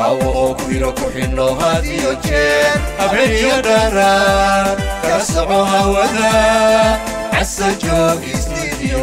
hawo oo ku hiro kuxinno had iyo jeer habeniyo dharaan kala soco hawada casa joog isnidiyo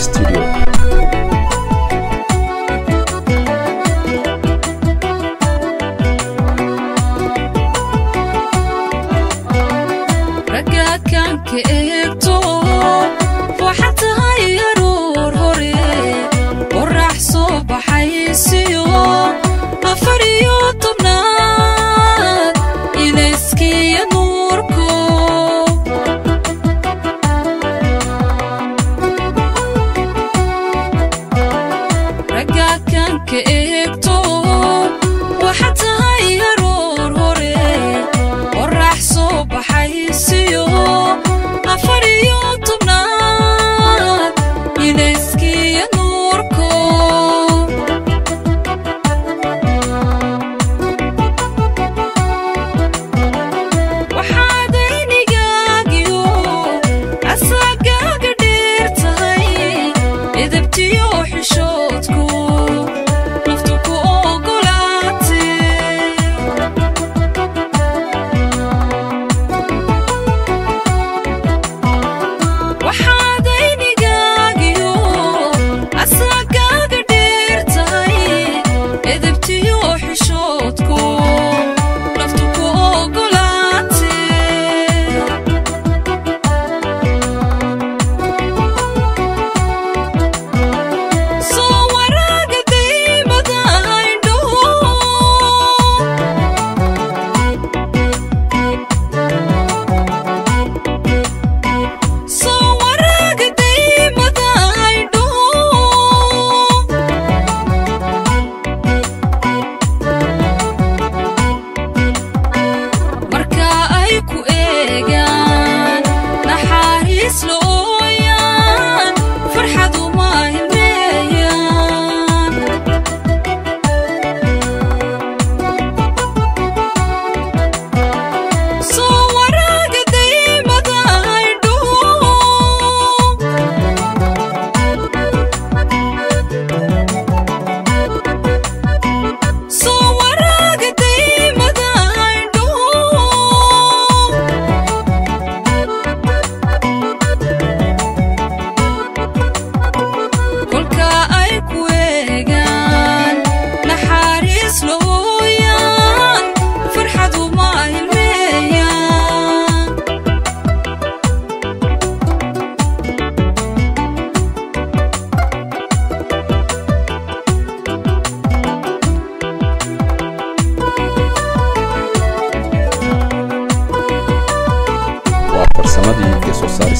Studio.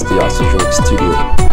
Exterior Studio.